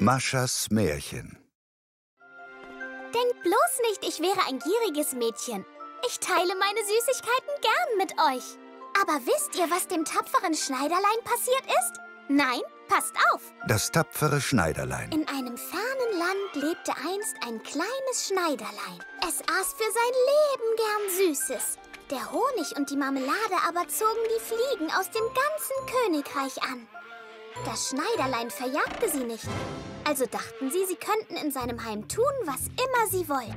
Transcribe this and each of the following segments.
Maschas Märchen Denkt bloß nicht, ich wäre ein gieriges Mädchen. Ich teile meine Süßigkeiten gern mit euch. Aber wisst ihr, was dem tapferen Schneiderlein passiert ist? Nein? Passt auf! Das tapfere Schneiderlein. In einem fernen Land lebte einst ein kleines Schneiderlein. Es aß für sein Leben gern Süßes. Der Honig und die Marmelade aber zogen die Fliegen aus dem ganzen Königreich an. Das Schneiderlein verjagte sie nicht. Also dachten sie, sie könnten in seinem Heim tun, was immer sie wollten.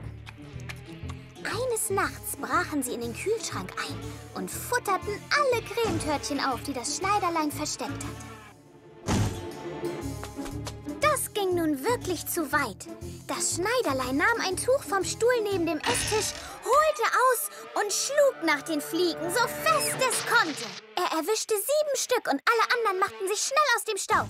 Eines Nachts brachen sie in den Kühlschrank ein und futterten alle Cremetörtchen auf, die das Schneiderlein versteckt hatte. Ging nun wirklich zu weit. Das Schneiderlein nahm ein Tuch vom Stuhl neben dem Esstisch, holte aus und schlug nach den Fliegen, so fest es konnte. Er erwischte sieben Stück und alle anderen machten sich schnell aus dem Staub.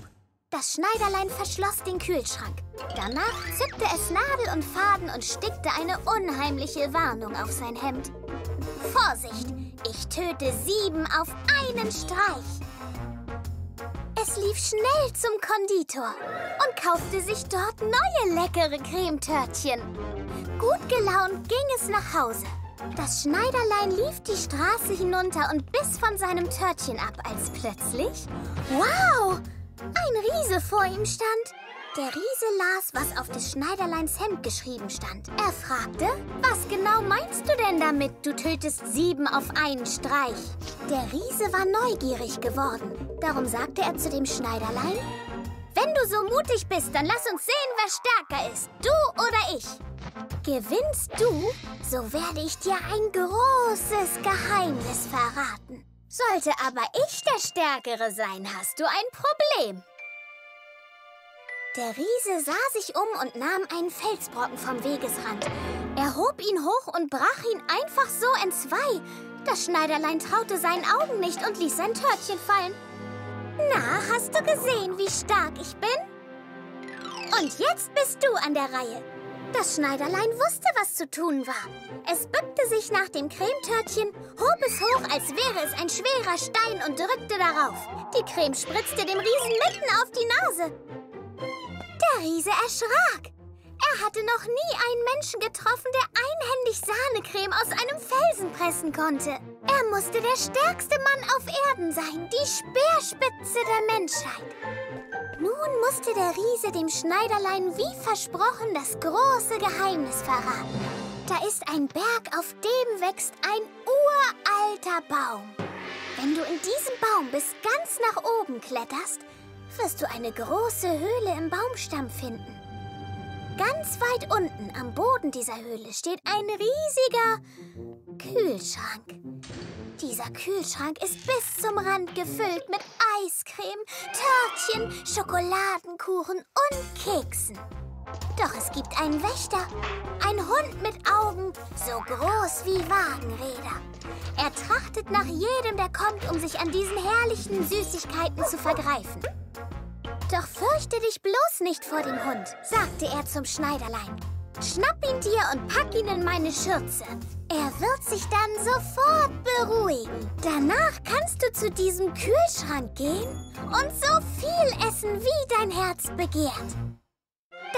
Das Schneiderlein verschloss den Kühlschrank. Danach zückte es Nadel und Faden und stickte eine unheimliche Warnung auf sein Hemd. Vorsicht, ich töte sieben auf einen Streich. Es lief schnell zum Konditor und kaufte sich dort neue leckere Cremetörtchen. Gut gelaunt ging es nach Hause. Das Schneiderlein lief die Straße hinunter und biss von seinem Törtchen ab, als plötzlich... Wow! Ein Riese vor ihm stand. Der Riese las, was auf des Schneiderleins Hemd geschrieben stand. Er fragte, was genau meinst du denn damit, du tötest sieben auf einen Streich? Der Riese war neugierig geworden. Darum sagte er zu dem Schneiderlein, wenn du so mutig bist, dann lass uns sehen, wer stärker ist, du oder ich. Gewinnst du, so werde ich dir ein großes Geheimnis verraten. Sollte aber ich der Stärkere sein, hast du ein Problem. Der Riese sah sich um und nahm einen Felsbrocken vom Wegesrand. Er hob ihn hoch und brach ihn einfach so entzwei. Das Schneiderlein traute seinen Augen nicht und ließ sein Törtchen fallen. Na, hast du gesehen, wie stark ich bin? Und jetzt bist du an der Reihe. Das Schneiderlein wusste, was zu tun war. Es bückte sich nach dem Cremetörtchen, hob es hoch, als wäre es ein schwerer Stein und drückte darauf. Die Creme spritzte dem Riesen mitten auf die Nase. Der Riese erschrak. Er hatte noch nie einen Menschen getroffen, der einhändig Sahnecreme aus einem Felsen pressen konnte. Er musste der stärkste Mann auf Erden sein, die Speerspitze der Menschheit. Nun musste der Riese dem Schneiderlein wie versprochen das große Geheimnis verraten. Da ist ein Berg, auf dem wächst ein uralter Baum. Wenn du in diesem Baum bis ganz nach oben kletterst, wirst du eine große Höhle im Baumstamm finden. Ganz weit unten am Boden dieser Höhle steht ein riesiger Kühlschrank. Dieser Kühlschrank ist bis zum Rand gefüllt mit Eiscreme, Törtchen, Schokoladenkuchen und Keksen. Doch es gibt einen Wächter, ein Hund mit Augen so groß wie Wagenräder. Er trachtet nach jedem, der kommt, um sich an diesen herrlichen Süßigkeiten zu vergreifen. Doch fürchte dich bloß nicht vor dem Hund, sagte er zum Schneiderlein. Schnapp ihn dir und pack ihn in meine Schürze. Er wird sich dann sofort beruhigen. Danach kannst du zu diesem Kühlschrank gehen und so viel essen, wie dein Herz begehrt.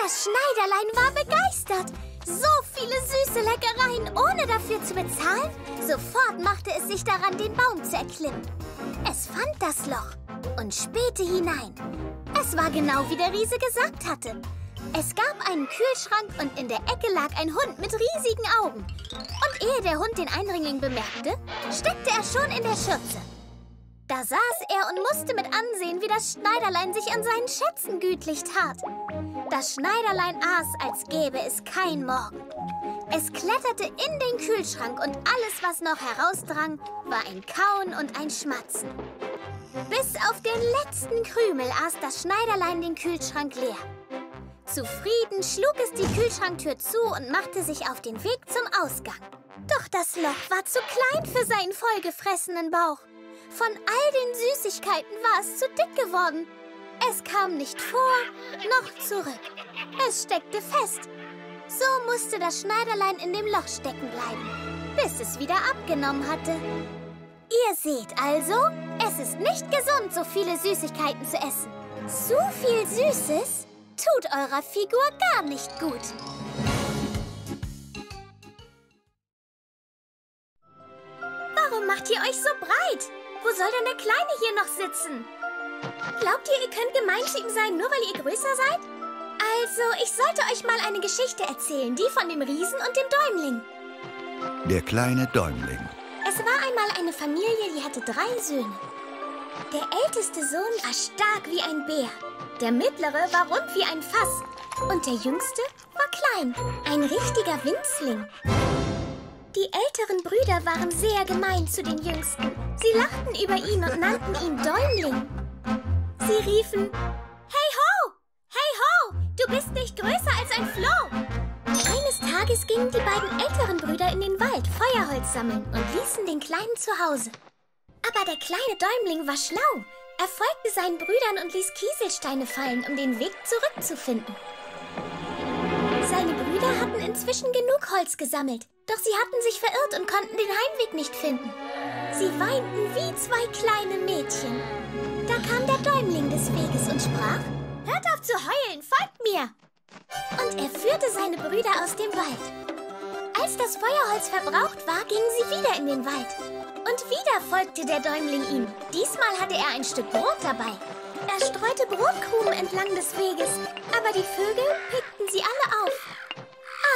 Das Schneiderlein war begeistert. So viele süße Leckereien, ohne dafür zu bezahlen. Sofort machte es sich daran, den Baum zu erklimmen. Es fand das Loch und spähte hinein. Es war genau wie der Riese gesagt hatte. Es gab einen Kühlschrank und in der Ecke lag ein Hund mit riesigen Augen. Und ehe der Hund den Eindringling bemerkte, steckte er schon in der Schürze. Da saß er und musste mit ansehen, wie das Schneiderlein sich an seinen Schätzen gütlich tat. Das Schneiderlein aß, als gäbe es kein Morgen. Es kletterte in den Kühlschrank und alles, was noch herausdrang, war ein Kauen und ein Schmatzen. Bis auf den letzten Krümel aß das Schneiderlein den Kühlschrank leer. Zufrieden schlug es die Kühlschranktür zu und machte sich auf den Weg zum Ausgang. Doch das Loch war zu klein für seinen vollgefressenen Bauch. Von all den Süßigkeiten war es zu dick geworden. Es kam nicht vor, noch zurück. Es steckte fest. So musste das Schneiderlein in dem Loch stecken bleiben, bis es wieder abgenommen hatte. Ihr seht also, es ist nicht gesund, so viele Süßigkeiten zu essen. Zu viel Süßes tut eurer Figur gar nicht gut. Warum macht ihr euch so breit? Wo soll denn der Kleine hier noch sitzen? Glaubt ihr, ihr könnt gemein zu sein, nur weil ihr größer seid? Also, ich sollte euch mal eine Geschichte erzählen, die von dem Riesen und dem Däumling. Der kleine Däumling. Es war einmal eine Familie, die hatte drei Söhne. Der älteste Sohn war stark wie ein Bär. Der mittlere war rund wie ein Fass. Und der jüngste war klein, ein richtiger Winzling. Die älteren Brüder waren sehr gemein zu den Jüngsten. Sie lachten über ihn und nannten ihn Däumling. Sie riefen, Hey ho! Hey ho! Du bist nicht größer als ein Floh! Tages gingen die beiden älteren Brüder in den Wald Feuerholz sammeln und ließen den Kleinen zu Hause. Aber der kleine Däumling war schlau. Er folgte seinen Brüdern und ließ Kieselsteine fallen, um den Weg zurückzufinden. Seine Brüder hatten inzwischen genug Holz gesammelt, doch sie hatten sich verirrt und konnten den Heimweg nicht finden. Sie weinten wie zwei kleine Mädchen. Da kam der Däumling des Weges und sprach, Hört auf zu heulen, folgt mir! Und er führte seine Brüder aus dem Wald. Als das Feuerholz verbraucht war, gingen sie wieder in den Wald. Und wieder folgte der Däumling ihm. Diesmal hatte er ein Stück Brot dabei. Er streute Brotkrumen entlang des Weges, aber die Vögel pickten sie alle auf.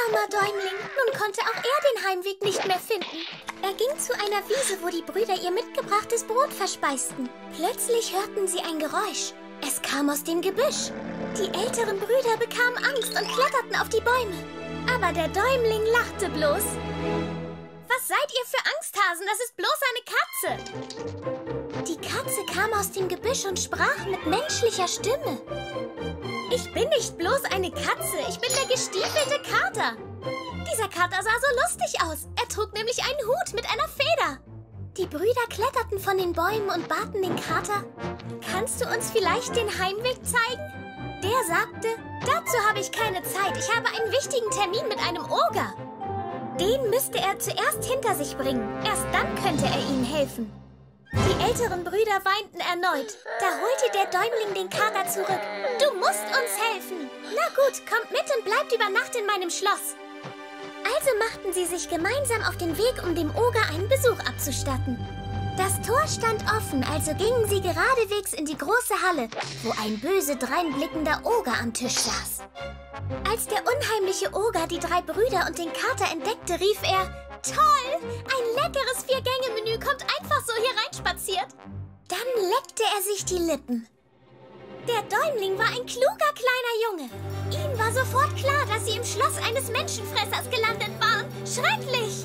Armer Däumling, nun konnte auch er den Heimweg nicht mehr finden. Er ging zu einer Wiese, wo die Brüder ihr mitgebrachtes Brot verspeisten. Plötzlich hörten sie ein Geräusch. Es kam aus dem Gebüsch. Die älteren Brüder bekamen Angst und kletterten auf die Bäume. Aber der Däumling lachte bloß. Was seid ihr für Angsthasen? Das ist bloß eine Katze. Die Katze kam aus dem Gebüsch und sprach mit menschlicher Stimme. Ich bin nicht bloß eine Katze, ich bin der gestiefelte Kater. Dieser Kater sah so lustig aus. Er trug nämlich einen Hut mit einer Feder. Die Brüder kletterten von den Bäumen und baten den Kater, kannst du uns vielleicht den Heimweg zeigen? Der sagte, dazu habe ich keine Zeit. Ich habe einen wichtigen Termin mit einem Oger. Den müsste er zuerst hinter sich bringen. Erst dann könnte er ihnen helfen. Die älteren Brüder weinten erneut. Da holte der Däumling den Kater zurück. Du musst uns helfen. Na gut, kommt mit und bleibt über Nacht in meinem Schloss. Also machten sie sich gemeinsam auf den Weg, um dem Oger einen Besuch abzustatten. Das Tor stand offen, also gingen sie geradewegs in die große Halle, wo ein böse dreinblickender Oger am Tisch saß. Als der unheimliche Oger die drei Brüder und den Kater entdeckte, rief er, Toll! Ein leckeres Vier-Gänge-Menü kommt einfach so hier reinspaziert. Dann leckte er sich die Lippen. Der Däumling war ein kluger kleiner Junge. Ihm war sofort klar, dass sie im Schloss eines Menschenfressers gelandet waren. Schrecklich!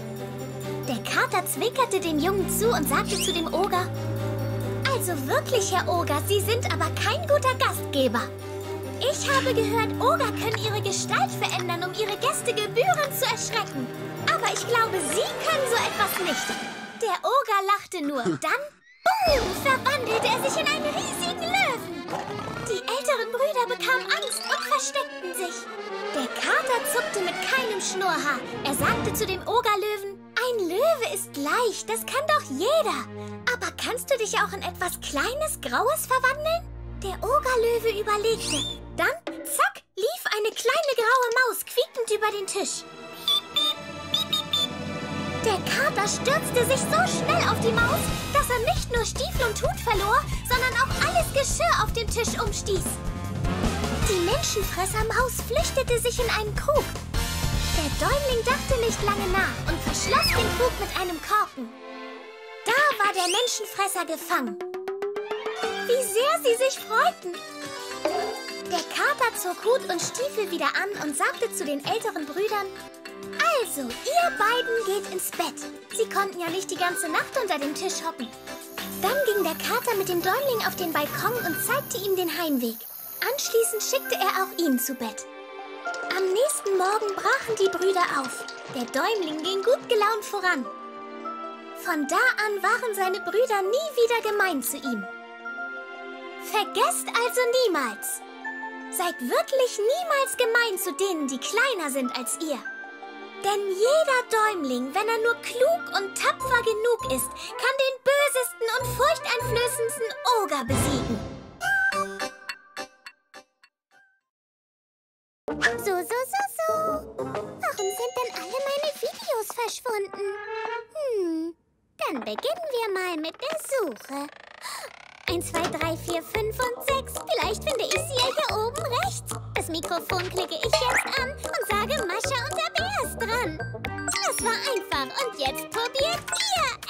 Der Kater zwinkerte den Jungen zu und sagte zu dem Oger, Also wirklich, Herr Oger, Sie sind aber kein guter Gastgeber. Ich habe gehört, Oger können ihre Gestalt verändern, um ihre Gäste gebührend zu erschrecken. Aber ich glaube, Sie können so etwas nicht. Der Oger lachte nur. Dann, boom, verwandelte er sich in einen riesigen Löwen. Die älteren Brüder bekamen Angst und versteckten sich. Der Kater zuckte mit keinem Schnurrhaar. Er sagte zu dem Ogerlöwen, ist leicht, das kann doch jeder. Aber kannst du dich auch in etwas Kleines, Graues verwandeln? Der Ogerlöwe überlegte. Dann, zack, lief eine kleine graue Maus quiekend über den Tisch. Der Kater stürzte sich so schnell auf die Maus, dass er nicht nur Stiefel und Hut verlor, sondern auch alles Geschirr auf dem Tisch umstieß. Die Menschenfresser-Maus flüchtete sich in einen Krug. Der Däumling dachte nicht lange nach und verschloss den Krug mit einem Korken. Da war der Menschenfresser gefangen. Wie sehr sie sich freuten. Der Kater zog Hut und Stiefel wieder an und sagte zu den älteren Brüdern, also, ihr beiden geht ins Bett. Sie konnten ja nicht die ganze Nacht unter dem Tisch hocken. Dann ging der Kater mit dem Däumling auf den Balkon und zeigte ihm den Heimweg. Anschließend schickte er auch ihn zu Bett. Am nächsten Morgen brachen die Brüder auf. Der Däumling ging gut gelaunt voran. Von da an waren seine Brüder nie wieder gemein zu ihm. Vergesst also niemals, Seid wirklich niemals gemein zu denen, die kleiner sind als ihr. Denn jeder Däumling, wenn er nur klug und tapfer genug ist, kann den bösesten und furchteinflößendsten Oger besiegen. So, so, so, so. Warum sind denn alle meine Videos verschwunden? Hm, dann beginnen wir mal mit der Suche. 1, 2, 3, 4, 5 und 6. Vielleicht finde ich sie ja hier oben rechts. Das Mikrofon klicke ich jetzt an und sage Mascha und der Bär ist dran. Das war einfach. Und jetzt probiert ihr